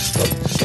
Go!